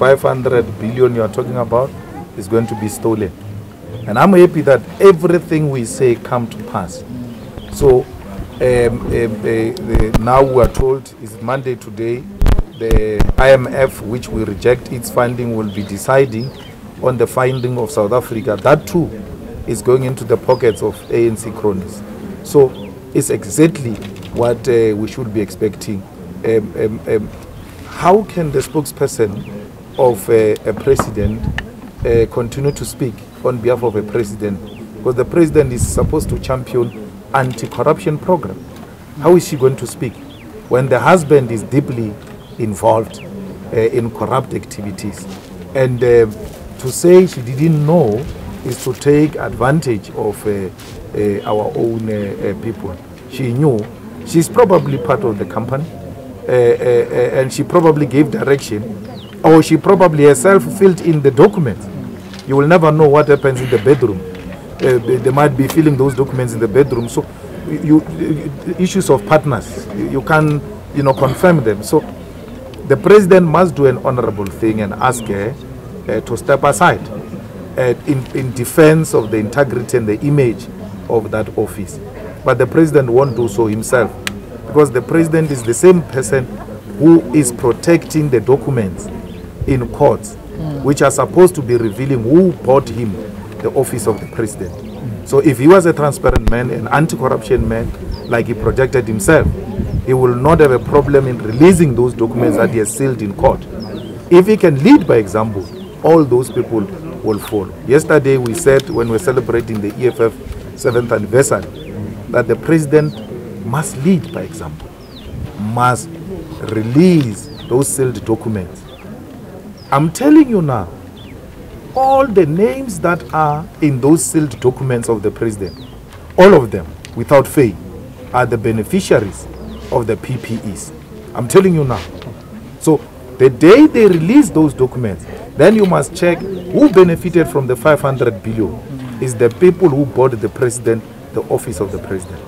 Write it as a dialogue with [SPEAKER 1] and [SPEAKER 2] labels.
[SPEAKER 1] 500 billion you are talking about is going to be stolen. And I'm happy that everything we say come to pass. So um, um, uh, now we are told it's Monday today, the IMF, which we reject its funding, will be deciding on the finding of South Africa. That too is going into the pockets of ANC cronies. So it's exactly what uh, we should be expecting. Um, um, um, how can the spokesperson of uh, a president uh, continue to speak on behalf of a president. Because the president is supposed to champion anti-corruption program. How is she going to speak when the husband is deeply involved uh, in corrupt activities? And uh, to say she didn't know is to take advantage of uh, uh, our own people. She knew she's probably part of the company and she probably gave direction or she probably herself filled in the documents. You will never know what happens in the bedroom. Uh, they might be filling those documents in the bedroom. So, you, you issues of partners, you can you know confirm them. So, the president must do an honorable thing and ask her uh, to step aside uh, in, in defense of the integrity and the image of that office. But the president won't do so himself because the president is the same person who is protecting the documents in courts, mm. which are supposed to be revealing who bought him the office of the president. Mm. So if he was a transparent man, an anti-corruption man, like he projected himself, he will not have a problem in releasing those documents that he has sealed in court. If he can lead by example, all those people will follow. Yesterday we said when we're celebrating the EFF 7th anniversary that the president must lead by example, must release those sealed documents I'm telling you now, all the names that are in those sealed documents of the president, all of them, without fail, are the beneficiaries of the PPEs. I'm telling you now. So the day they release those documents, then you must check who benefited from the 500 billion. Is the people who bought the president the office of the president.